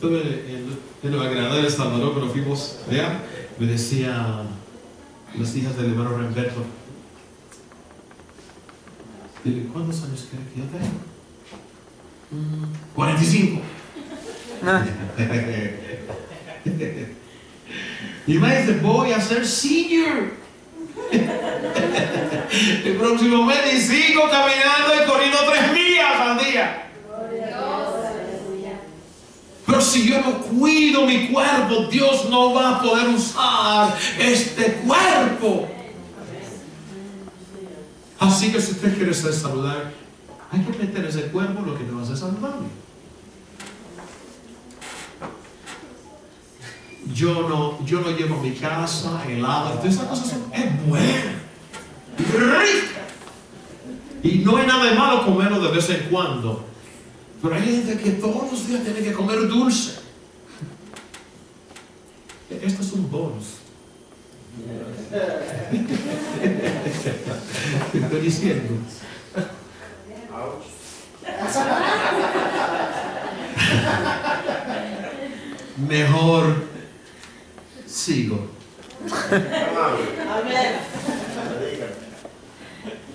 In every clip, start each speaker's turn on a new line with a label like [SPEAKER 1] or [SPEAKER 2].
[SPEAKER 1] Estuve en, en Nueva Granada, El Salvador, cuando fuimos allá, me decía las hijas del hermano Remberto, dile, ¿cuántos años crees que yo tengo? "Mm, 45. y me dice, voy a ser senior. El próximo mes y sigo caminando y corriendo tres millas al día. Si yo no cuido mi cuerpo, Dios no va a poder usar este cuerpo. Así que si usted quiere ser saludable, hay que meter ese cuerpo lo que te va a hacer saludable. Yo no, yo no llevo mi casa helada. Todas esas cosas son, es buena, rica. Y no hay nada de malo comerlo de vez en cuando. Pero hay gente que todos los días tiene que comer dulce. Esto es un bonus. ¿Qué estoy diciendo? Mejor sigo.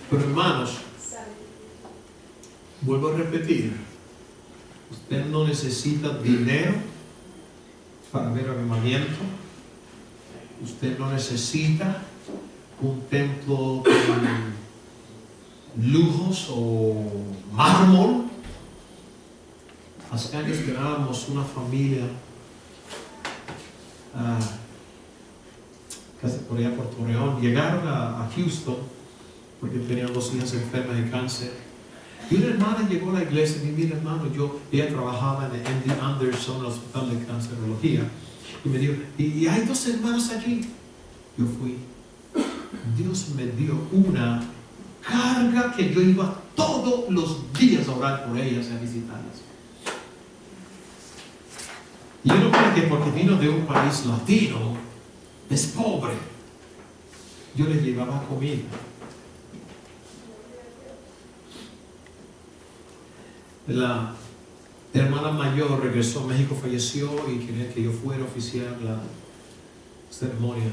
[SPEAKER 1] Pero hermanos, vuelvo a repetir, usted no necesita dinero para ver avivamiento. Usted no necesita un templo con lujos o mármol. Hace años que éramos una familia ah, casi por allá por Torreón. Llegaron a, a Houston porque tenían dos hijas enfermas de cáncer. Y una hermana llegó a la iglesia y me dijo, mira hermano, yo, ella trabajaba en el MD Anderson, el hospital de cancerología, y me dijo, y, hay dos hermanas allí. Yo fui. Dios me dio una carga que yo iba todos los días a orar por ellas a visitarlas. Y yo no creo que porque vino de un país latino, es pobre. Yo le llevaba comida. La hermana mayor regresó a México, falleció y quería que yo fuera a oficiar la ceremonia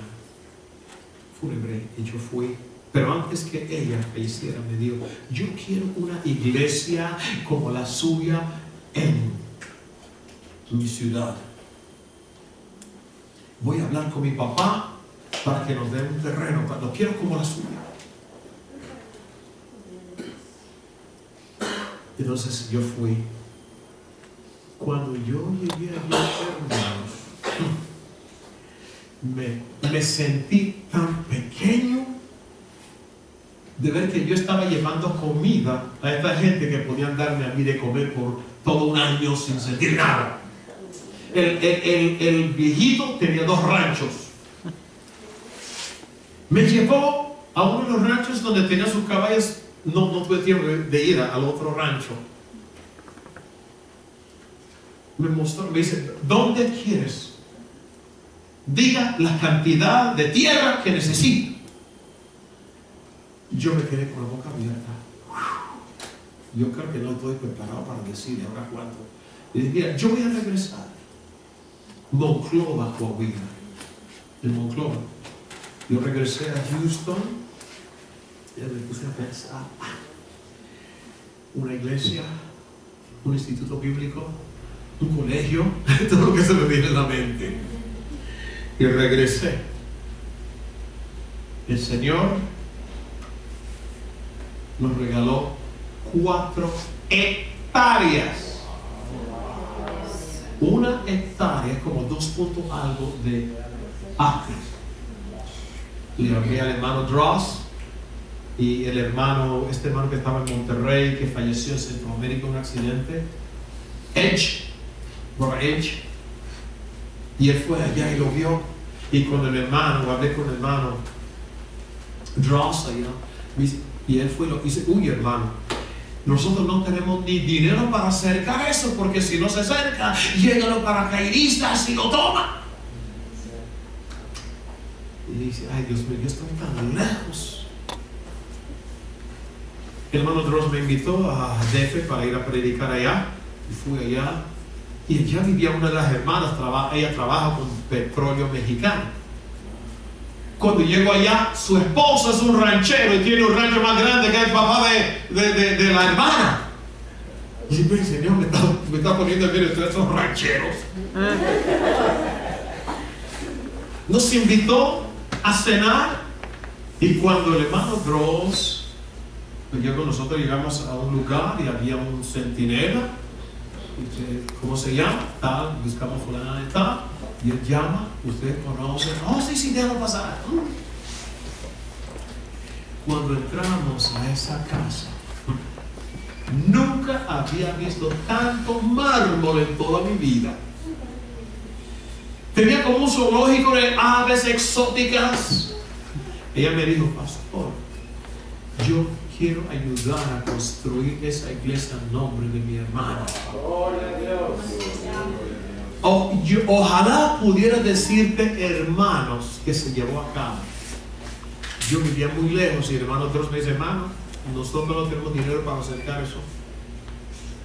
[SPEAKER 1] fúnebre y yo fui. Pero antes que ella falleciera me dijo, yo quiero una iglesia como la suya en mi ciudad. Voy a hablar con mi papá para que nos dé un terreno, lo quiero como la suya. Entonces yo fui. Cuando yo llegué allí, hermanos, me, me sentí tan pequeño de ver que yo estaba llevando comida a esta gente que podían darme a mí de comer por todo un año sin sentir nada. El- el- el viejito tenía dos ranchos. Me llevó a uno de los ranchos donde tenía sus caballos. No, no tuve tiempo de ir al otro rancho. Me mostró, me dice, ¿dónde quieres? Diga la cantidad de tierra que necesita. Yo me quedé con la boca abierta. Yo creo que no estoy preparado para decirle ahora cuánto. Y dije, yo voy a regresar. Monclova, Coahuila. En Monclova. Yo regresé a Houston Una iglesia, un instituto bíblico, un colegio, todo lo que se me viene a la mente. Y regresé. El Señor nos regaló cuatro hectáreas. Una hectárea como dos puntos algo de acres. Le hablé al hermano Dross y el hermano, este hermano que estaba en Monterrey, que falleció en Centroamérica en un accidente, Edge, por Edge, y él fue allá y lo vio. Y con el hermano, hablé con el hermano Dross me dice, y él fue y lo dice, uy hermano, nosotros no tenemos ni dinero para acercar eso, porque si no se acerca, llegan los paracaidistas y lo toman. Y dice, ay Dios mío, yo estoy tan lejos. El hermano Dross me invitó a DF para ir a predicar allá. Y fui allá. Y allá vivía una de las hermanas, ella trabaja con petróleo mexicano. Cuando llego allá, su esposa es un ranchero y tiene un rancho más grande que el papá de, la hermana. Y dice, Señor, me está, me está poniendo bien ustedes son rancheros. Nos invitó a cenar y cuando el hermano Dross llegó, nosotros llegamos a un lugar y había un centinela ¿cómo se llama? Tal, buscamos fulana de tal, y él llama, usted conoce, oh sí, sí, déjalo pasar. Cuando entramos a esa casa, nunca había visto tanto mármol en toda mi vida. Tenía como un zoológico de aves exóticas. Ella me dijo, pastor, yo quiero ayudar a construir esa iglesia en nombre de mi hermano. ojalá pudiera decirte, hermanos, que se llevó a cabo. Yo vivía muy lejos y hermano Dios me dice, hermano, nosotros no tenemos dinero para acercar eso.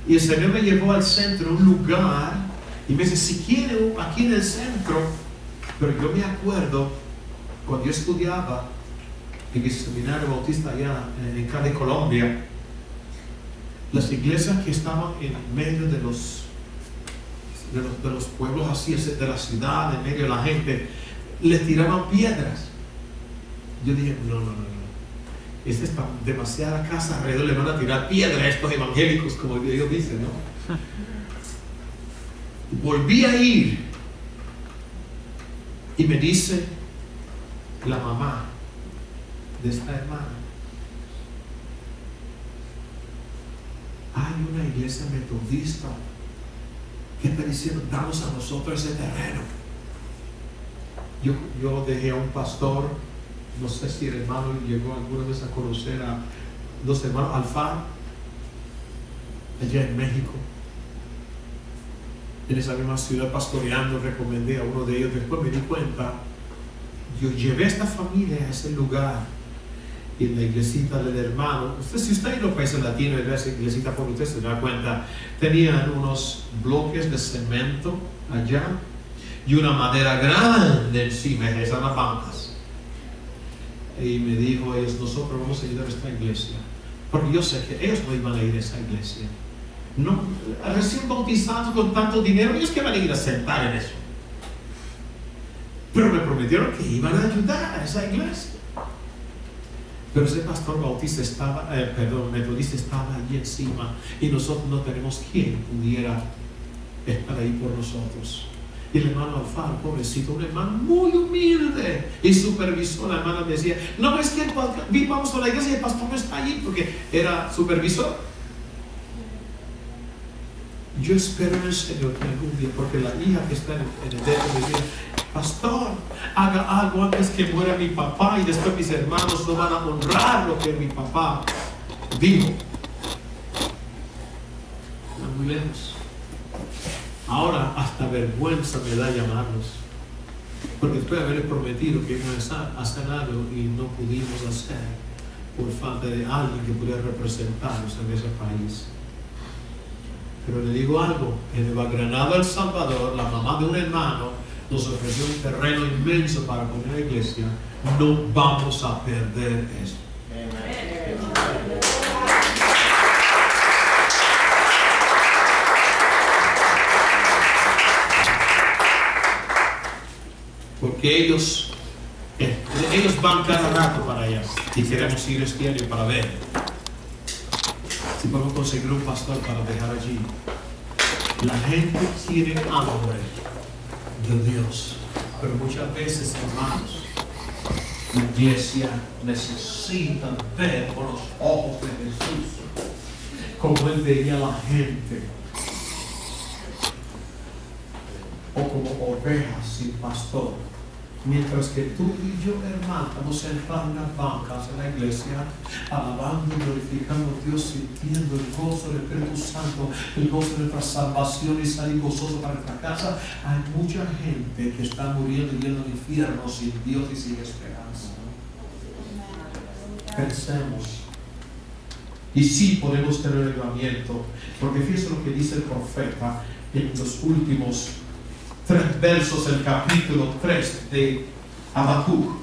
[SPEAKER 1] Y el Señor me llevó al centro, un lugar, y me dice, si quiere, aquí en el centro, pero yo me acuerdo, cuando yo estudiaba, en el seminario bautista allá en Cali, Colombia, las iglesias que estaban en medio de los, de los, pueblos así, de la ciudad, en medio de la gente, les tiraban piedras. Yo dije, no, no, no, no. Esta es demasiada casa alrededor, le van a tirar piedras a estos evangélicos, como Dios dice, ¿no? Volví a ir y me dice la mamá, de esta hermana. Hay una iglesia metodista que está diciendo, damos a nosotros ese terreno. Yo, yo dejé a un pastor, no sé si el hermano llegó alguna vez a conocer a los hermanos Alfa allá en México. En esa misma ciudad pastoreando, recomendé a uno de ellos. Después me di cuenta, yo llevé a esta familia a ese lugar y en la iglesita del hermano, usted, si usted los países latinos esa iglesita por usted se da cuenta, tenían unos bloques de cemento allá y una madera grande encima, esas las bancas. Y me dijo ellos, nosotros vamos a ayudar a esta iglesia, porque yo sé que ellos no iban a ir a esa iglesia. No, recién bautizados con tanto dinero, ellos que van a ir a sentar en eso. Pero me prometieron que iban a ayudar a esa iglesia. Pero ese pastor bautista estaba, eh, perdón, metodista estaba allí encima y nosotros no tenemos quien pudiera estar ahí por nosotros. Y el hermano Alfaro, pobrecito, un hermano muy humilde y supervisor. La hermana decía, no, es que vamos a la iglesia y el pastor no está allí porque era supervisor. Yo espero en el Señor que algún día, porque la hija que está en el, en me dice, pastor, haga algo antes que muera mi papá y después mis hermanos no van a honrar lo que mi papá dijo. Está muy lejos. Ahora hasta vergüenza me da llamarlos. Porque después de prometido que íbamos a hacer algo y no pudimos hacer por falta de alguien que pudiera representarnos en ese país. Pero le digo algo, en Nueva Granada, El Salvador, la mamá de un hermano nos ofreció un terreno inmenso para poner la iglesia. No vamos a perder eso. Porque ellos, eh, ellos van cada rato para allá y queremos ir este año para ver si podemos conseguir un pastor para dejar allí. La gente quiere hambre de Dios, pero muchas veces, hermanos, la iglesia necesita ver con los ojos de Jesús como él veía a la gente. O como ovejas sin pastor Mientras que tú y yo, hermano, estamos sentados en las bancas en la iglesia, alabando y glorificando a Dios, sintiendo el gozo del Espíritu Santo, el gozo de nuestra salvación y salir gozoso para nuestra casa, hay mucha gente que está muriendo y yendo al infierno sin Dios y sin esperanza. Pensemos. Y sí podemos tener el porque fíjense lo que dice el profeta en los últimos tres versos del capítulo 3 de Habacuc.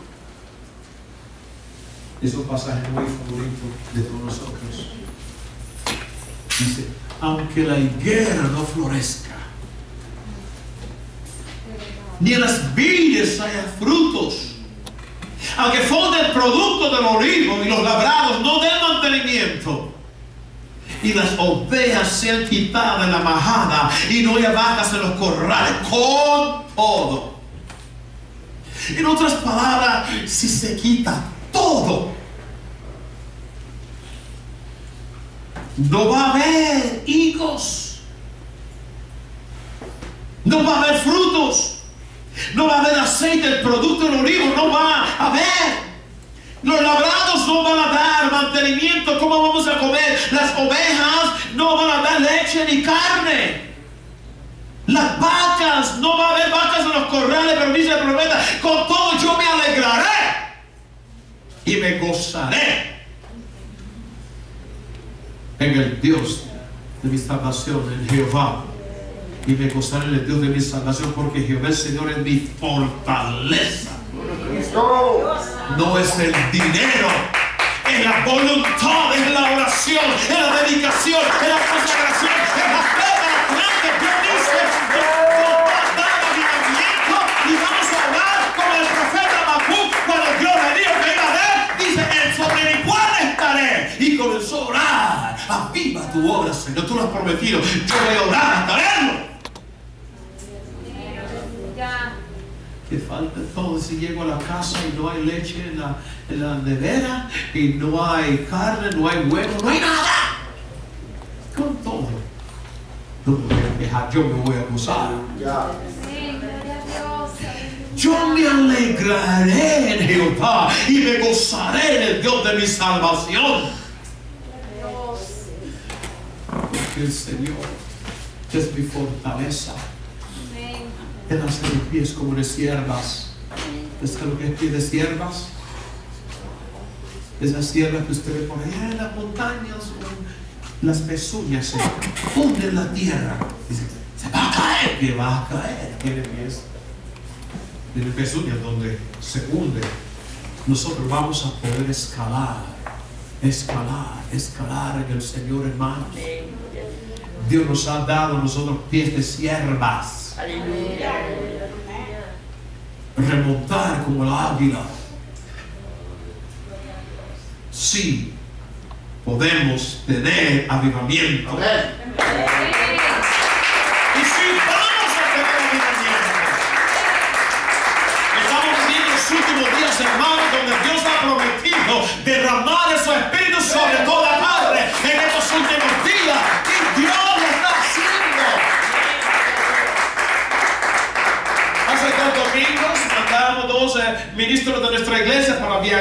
[SPEAKER 1] Es un pasaje muy favorito de todos nosotros. Dice, aunque la higuera no florezca, ni en las vides haya frutos, aunque fonde el producto del olivo y los labrados no den mantenimiento, y las ovejas sean quitadas de la majada y no haya vacas en los corrales, con todo. En otras palabras, si se quita todo, no va a haber higos, no va a haber frutos, no va a haber aceite, el producto del olivo no va a haber. Los labrados no van a dar mantenimiento. ¿Cómo vamos a comer? Las ovejas no van a dar leche ni carne. Las vacas, no va a haber vacas en los corrales, pero dice el con todo yo me alegraré y me gozaré en el Dios de mi salvación, en Jehová. Y me gozaré en el Dios de mi salvación, porque Jehová el Señor es mi fortaleza. No es el dinero, es la voluntad, es la oración, es la dedicación, es la consagración, es la fe para adelante. Dios dice, y vamos a orar como el profeta Habacuc cuando Dios le dijo que a dar, dice, el sobre mi cual estaré. Y comenzó a orar, aviva tu obra, Señor, tú lo has prometido, yo voy a orar hasta verlo. Falta todo. Si llego a la casa y no hay leche en la, en la nevera, y no hay carne, no hay huevo, no hay nada. Con todo. No me voy a quejar, yo me voy a gozar. Yo me alegraré en Jehová y me gozaré en el Dios de mi salvación. Porque el Señor es mi fortaleza. Él hace los pies como de siervas. ¿Es lo que es pie de siervas? Esas siervas que usted ve por allá en las montañas, las pezuñas se hunden en la tierra. Se va a caer, que va a caer. Tiene pies. Tiene pezuñas donde se hunde. Nosotros vamos a poder escalar, escalar, escalar en el Señor hermano. Dios nos ha dado nosotros pies de siervas.
[SPEAKER 2] Aleluya.
[SPEAKER 1] remontar como la águila. Sí, podemos tener avivamiento. Y sí, vamos a tener avivamiento. Estamos viviendo los últimos días, hermanos, donde Dios ha prometido derramar de su espíritu sobre toda madre en estos últimos días. Y Dios lo está haciendo. Hace dos domingos mandamos dos eh, ministros de nuestra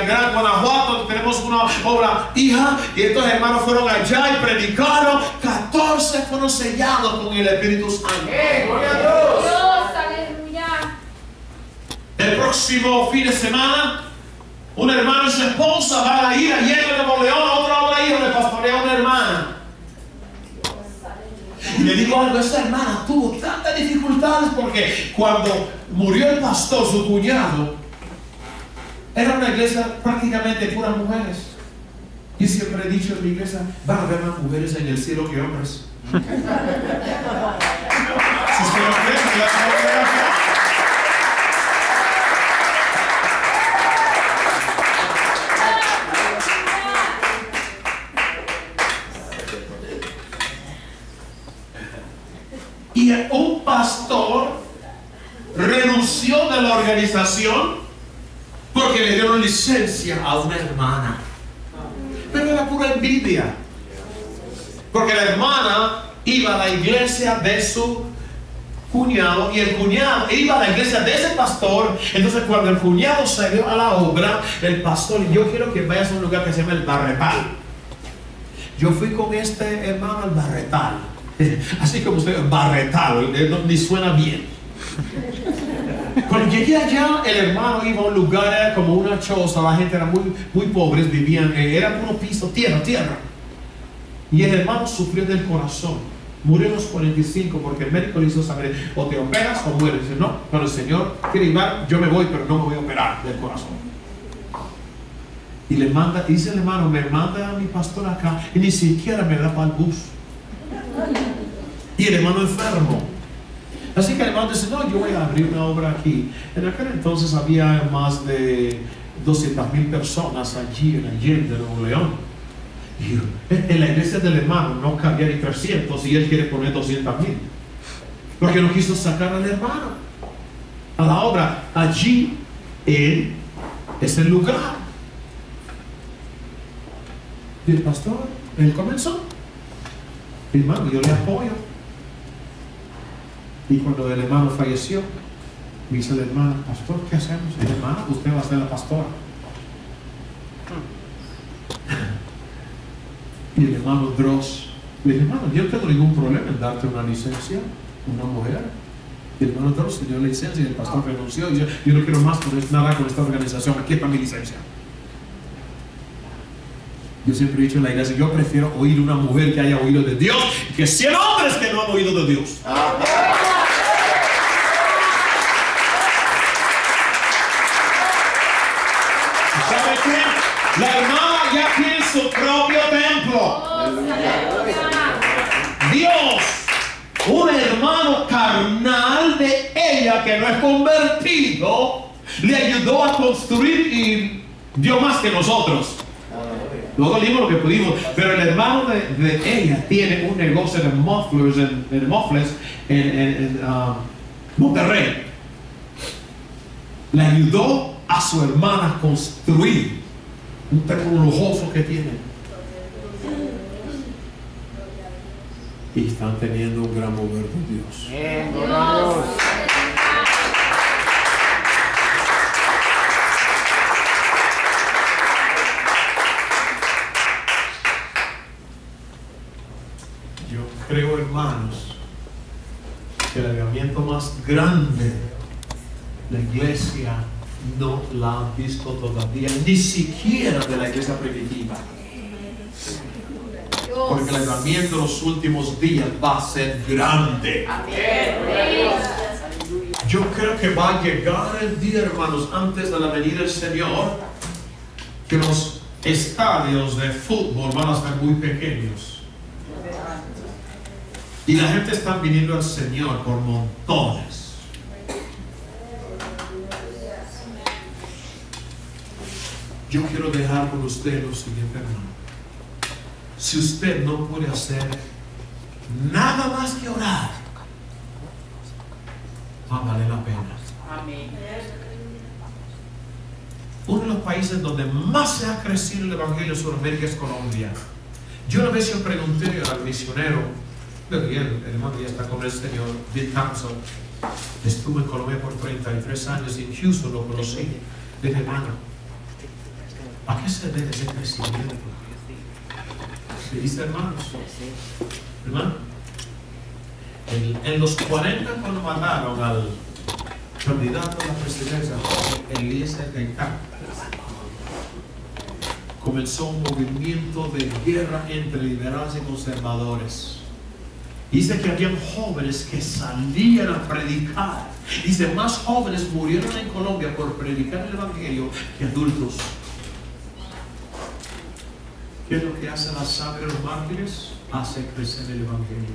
[SPEAKER 1] para Villagrán, Guanajuato, tenemos una obra hija, y estos hermanos fueron allá y predicaron. 14 fueron sellados con el Espíritu Santo.
[SPEAKER 2] Dios, aleluya.
[SPEAKER 1] El próximo fin de semana, un hermano y su esposa van a ir a Hielo de Nuevo León, a otra obra hija, le pastorea a una hermana. Y le digo algo, esa hermana tuvo tantas dificultades porque cuando murió el pastor, su cuñado, era una iglesia prácticamente puras mujeres. Y siempre he dicho en mi iglesia, van a haber más mujeres en el cielo que hombres. si usted lo creo. Y un pastor renunció de la organización porque le dieron licencia a una hermana. Pero era pura envidia. Porque la hermana iba a la iglesia de su cuñado y el cuñado iba a la iglesia de ese pastor. Entonces cuando el cuñado salió a la obra, el pastor, yo quiero que vayas a un lugar que se llama el Barretal. Yo fui con este hermano al Barretal. Así como usted, Barretal, eh, ni suena bien. Cuando llegué allá, el hermano iba a un lugar como una choza, la gente era muy, muy pobres, vivían, eh, era puro piso, tierra, tierra. Y el hermano sufrió del corazón. Murió a los 45 porque el médico le hizo saber, o te operas o mueres. Dice, no, cuando el Señor quiere llevar, yo me voy, pero no me voy a operar del corazón. Y le manda, dice el hermano, me manda a mi pastor acá y ni siquiera me da para el bus. Y el hermano enfermo. Así que el hermano dice, no, yo voy a abrir una obra aquí. En aquel entonces había más de 200 mil personas allí en Allende, Nuevo León. Y en la iglesia del hermano no cabía ni 300 y él quiere poner 200 mil. Porque no quiso sacar al hermano a la obra. Allí él es el lugar. Y el pastor, él comenzó. Hermano, yo le apoyo. Y cuando el hermano falleció, me dice el hermano, pastor, ¿qué hacemos? El hermano, usted va a ser la pastora. Y el hermano Dross le dije, hermano, yo no tengo ningún problema en darte una licencia, una mujer. Y el hermano Dross le dio la licencia y el pastor renunció. Y yo, yo no quiero más con nada con esta organización, aquí está mi licencia. Yo siempre he dicho en la iglesia, yo prefiero oír una mujer que haya oído de Dios que 100 hombres que no han oído de Dios. ¿Sabe qué? La hermana ya tiene su propio templo. Dios, un hermano carnal de ella que no es convertido, le ayudó a construir y dio más que nosotros. Luego dimos lo que pudimos, pero el hermano de, ella tiene un negocio de mufflers en, en mufflers en, en- en, ah, Monterrey. Le ayudó a su hermana a construir un terreno lujoso que tiene. Y están teniendo un gran mover de.
[SPEAKER 3] Bien, Dios.
[SPEAKER 1] Yo creo, hermanos, que el avivamiento más grande, la iglesia no la ha visto todavía, ni siquiera de la iglesia primitiva. Porque el avivamiento de los últimos días va a ser grande. Yo creo que va a llegar el día, hermanos, antes de la venida del Señor, que los estadios de fútbol van a ser muy pequeños. Y la gente está viniendo al Señor por montones. Yo quiero dejar con usted lo siguiente, hermano. Si usted no puede hacer nada más que orar, va a valer la pena. Uno de los países donde más se ha crecido el Evangelio en Sudamérica es Colombia. Yo una vez yo pregunté al misionero, el hermano ya está con el Señor, Bill Thompson, estuve en Colombia por 33 años y en Houston lo conocí. Dije, hermano, ¿a qué se debe ese crecimiento? Le dice, hermanos, hermano, en, en los 40 cuando mataron al candidato a la presidencia, Eliezer Gaitán, comenzó un movimiento de guerra entre liberales y conservadores. Dice que habían jóvenes que salían a predicar. Dice, más jóvenes murieron en Colombia por predicar el Evangelio que adultos. ¿Qué es lo que hace la sangre de los mártires? Hace crecer el Evangelio.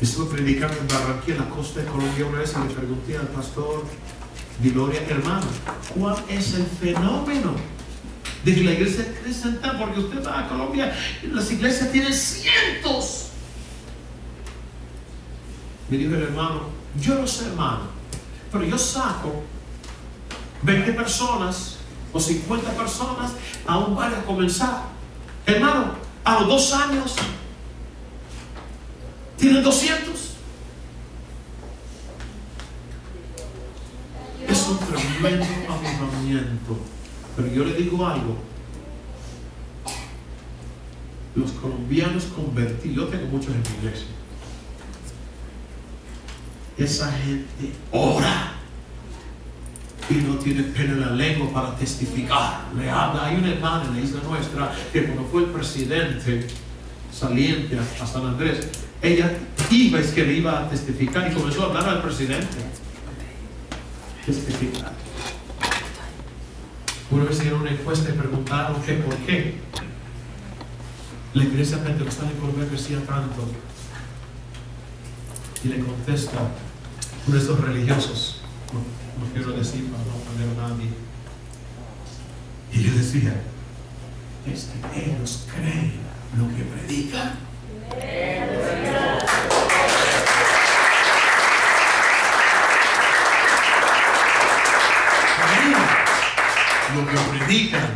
[SPEAKER 1] Estuve predicando en Barranquilla, en la costa de Colombia, una vez y le pregunté al pastor Gloria, hermano, ¿cuál es el fenómeno de que la iglesia crece tanto? Porque usted va a Colombia, y las iglesias tienen cientos. Me dijo el hermano, yo no sé, hermano, pero yo saco 20 personas o 50 personas a un barrio a comenzar. Hermano, a los dos años tienen 200. Es un tremendo avivamiento. Pero yo le digo algo. Los colombianos convertidos, yo tengo muchos en mi iglesia. Esa gente ora y no tiene pena en la lengua para testificar. Le habla. Hay una hermana en la isla nuestra que cuando fue el presidente saliente a, San Andrés, ella iba, es que le iba a testificar y comenzó a hablar al presidente. Testificar. Una vez hicieron una encuesta y preguntaron que por qué la iglesia pentecostal en Colombia crecía tanto. Y le contesta de estos religiosos, no quiero decir para no ofender a nadie, y le decía, es que ellos creen lo que predican. Lo que predican.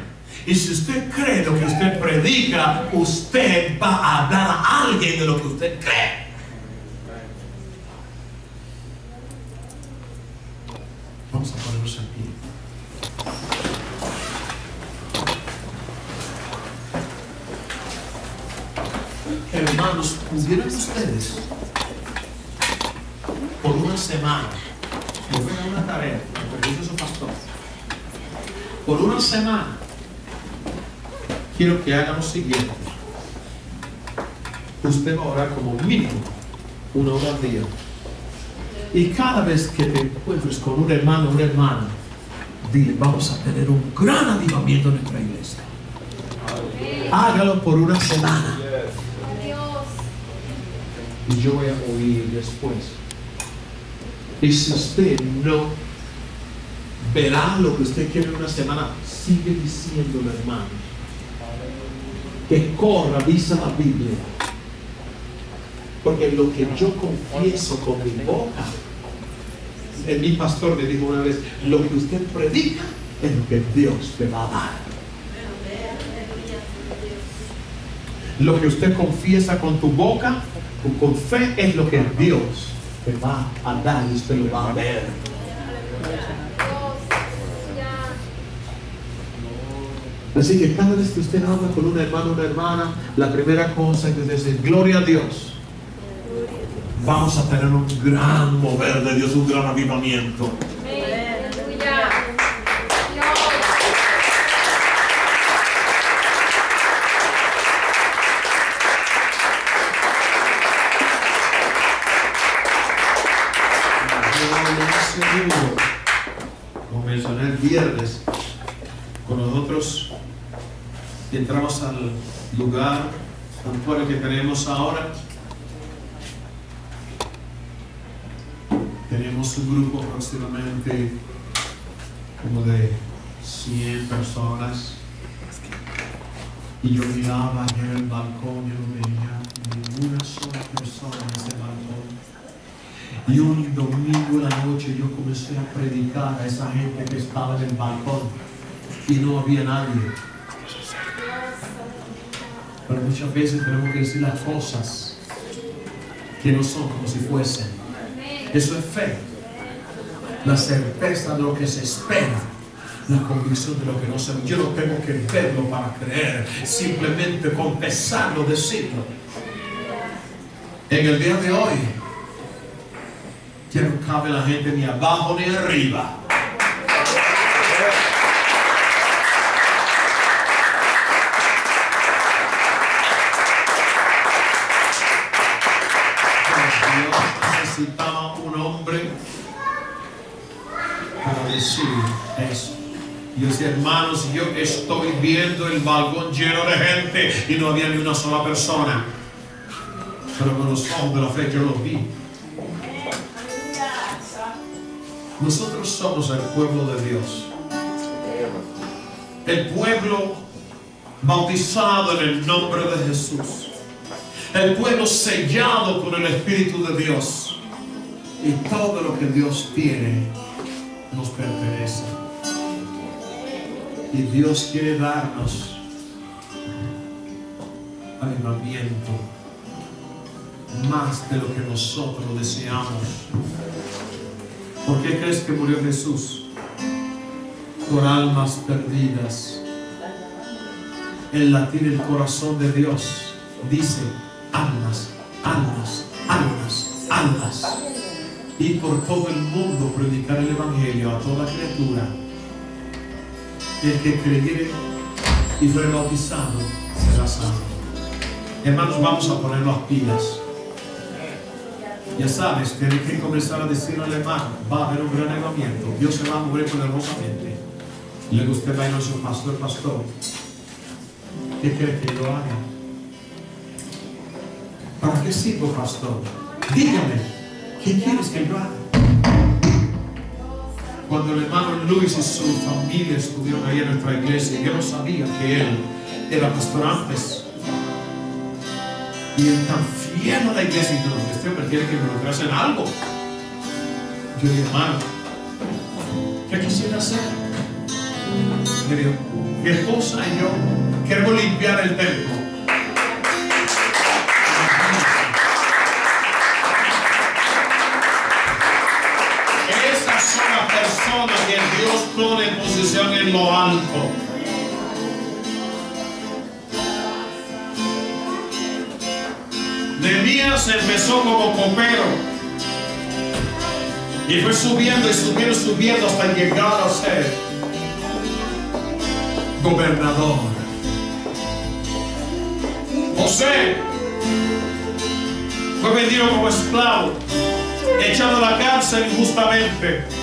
[SPEAKER 1] Y si usted cree lo que usted predica, usted va a hablar a alguien de lo que usted cree. Vamos a ponernos en pie. Hermanos, pudieran ustedes por una semana, les voy a una tarea, me permite su pastor, por una semana, quiero que hagan lo siguiente. Usted va a orar como mínimo una hora al día. Y cada vez que te encuentres con un hermano o una hermana, dile, vamos a tener un gran avivamiento en nuestra iglesia. Hágalo por una semana. Y yo voy a oír después. Y si usted no verá lo que usted quiere en una semana, sigue diciéndolo, hermano. Que corra, dice la Biblia. Porque lo que yo confieso con mi boca, eh, mi pastor me dijo una vez, lo que usted predica es lo que Dios te va a dar. Lo que usted confiesa con tu boca, con- fe, es lo que Dios te va a dar y usted lo va a ver. Así que cada vez que usted habla con un hermano o una hermana, la primera cosa es decir, gloria a Dios. Vamos a tener un gran mover de Dios, un gran avivamiento.
[SPEAKER 2] Amén. Aleluya. Dios.
[SPEAKER 1] Yo le aseguro, como mencioné el viernes, con nosotros entramos al lugar santuario que tenemos ahora. Tenemos un grupo aproximadamente como de 100 personas. Y yo miraba en el balcón y no veía ninguna sola persona en ese balcón. Y un domingo en la noche yo comencé a predicar a esa gente que estaba en el balcón y no había nadie. Pero muchas veces tenemos que decir las cosas que no son como si fuesen. Eso es fe. La certeza de lo que se espera. La convicción de lo que no se ve. Yo no tengo que verlo para creer. Simplemente confesarlo, decirlo. En el día de hoy, ya no cabe la gente ni abajo ni arriba. Dios necesitaba un hombre decir eso. Y yo decía, hermanos, yo estoy viendo el balcón lleno de gente y no había ni una sola persona. Pero con los ojos de la fe yo los vi. Nosotros somos el pueblo de Dios. El pueblo bautizado en el nombre de Jesús. El pueblo sellado con el Espíritu de Dios. Y todo lo que Dios tiene nos pertenece. Y Dios quiere darnos avivamiento más de lo que nosotros deseamos. ¿Por qué crees que murió Jesús? Por almas perdidas. El latir el corazón de Dios dice almas, almas, almas, almas. Y por todo el mundo predicar el Evangelio a toda criatura. El que creyere y fue bautizado será salvo. Hermanos, vamos a poner las pilas. Ya sabes, tienes que comenzar a decirle al hermano, va a haber un gran avivamiento, Dios se va a mover poderosamente. Luego usted va a ir a su pastor, pastor. ¿Qué quiere que yo haga? ¿Para qué sirvo, pastor? Dígame, ¿qué quieres que yo haga? Cuando el hermano Luis y su familia estuvieron ahí en nuestra iglesia, yo no sabía que él era pastor antes. Y él tan fiel a la iglesia y todo, este hombre tiene que involucrarse en algo. Yo dije, hermano, ¿qué quisiera hacer? Me dijo, mi esposa y yo queremos limpiar el templo. Dios pone posición en lo alto. Nehemías empezó como copero y fue subiendo y subiendo, subiendo hasta llegar a ser gobernador. José fue vendido como esclavo, echado a la cárcel injustamente.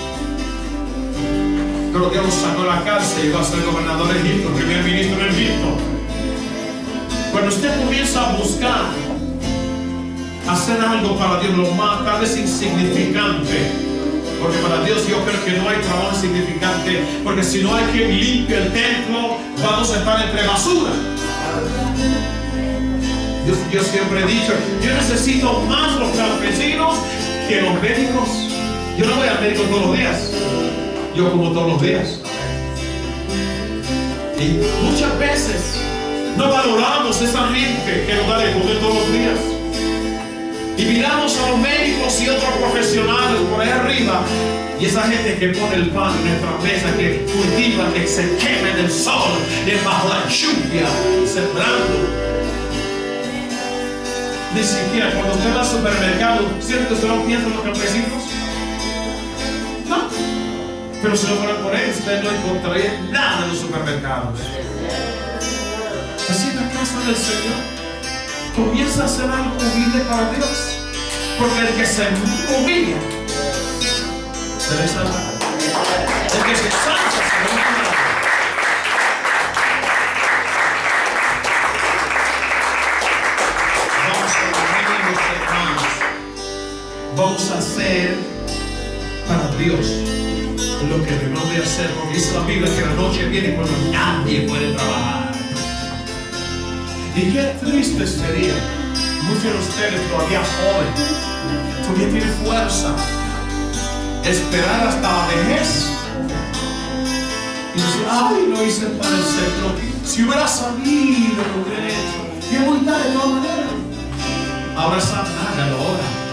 [SPEAKER 1] Pero Dios sacó la cárcel y va a ser gobernador de Egipto, primer ministro de Egipto. Cuando usted comienza a buscar hacer algo para Dios, lo más tal vez insignificante. Porque para Dios yo creo que no hay trabajo insignificante. Porque si no hay quien limpie el templo, vamos a estar entre basura. Yo, yo siempre he dicho, yo necesito más los campesinos que los médicos. Yo no voy al médico todos los días. Yo como todos los días. Y muchas veces no valoramos esa gente que nos da de comer todos los días. Y miramos a los médicos y otros profesionales por ahí arriba. Y esa gente que pone el pan en nuestra mesa, que cultiva, que se queme en el sol, bajo la lluvia, sembrando. Ni siquiera cuando usted va al supermercado, ¿cierto que usted no piensa en los campesinos? Pero si no fuera por ellos, usted no encontraría nada en los supermercados. Así la casa del Señor comienza a hacer algo humilde para Dios. Porque el que se humilla se le salva. El que se salva se le salva. Vamos a hacer para Dios lo que debemos de hacer. Porque dice la Biblia que la noche viene cuando nadie puede trabajar. Y qué triste sería, muchos de ustedes todavía jóvenes, todavía tienen fuerza, esperar hasta la vejez y decir, ay, no hice para el Señor. Si hubiera sabido lo que he hecho, ya voy tarde de todas maneras. Sabe, hágalo ahora.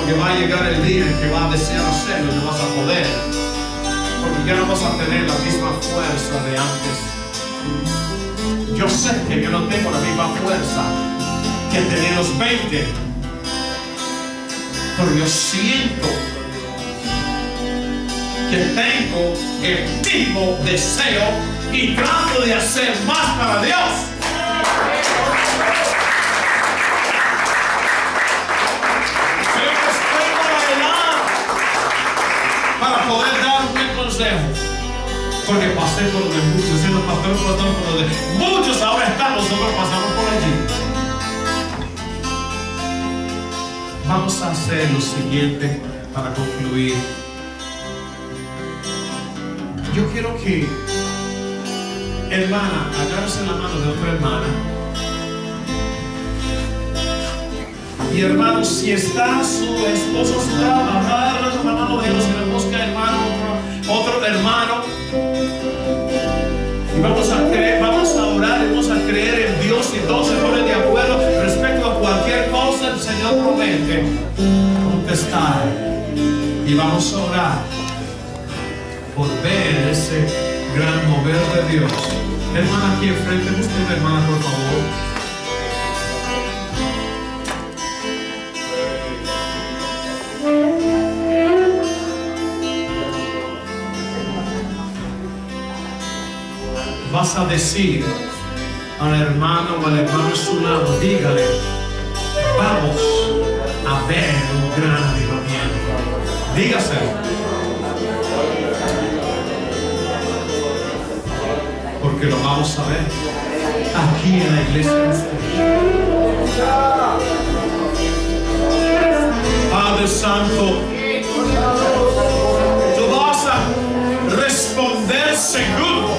[SPEAKER 1] Porque va a llegar el día en que vas a desear hacerlo y no vas a poder. Porque ya no vas a tener la misma fuerza de antes. Yo sé que yo no tengo la misma fuerza que tenía los 20. Pero yo siento que tengo el mismo deseo y trato de hacer más para Dios. Poder dar un buen consejo. Porque pasé por donde muchos, siendo pastor todo, por donde muchos ahora están, nosotros pasamos por allí. Vamos a hacer lo siguiente para concluir. Yo quiero que, hermana, agárrese la mano de otra hermana. Y hermano, si está su esposo a su lado, agarra la mano de si le busca hermano, otro, otro hermano. Y vamos a creer, vamos a orar, vamos a creer en Dios y todos se ponen de acuerdo respecto a cualquier cosa el Señor promete contestar. Y vamos a orar por ver ese gran mover de Dios. Hermana, aquí enfrente, busque una hermana, por favor. vas a decir al hermano o al hermano a su lado, dígale, vamos a ver un gran avivamiento. Dígase. Porque lo vamos a ver aquí en la iglesia. Padre Santo, tú vas a responder seguro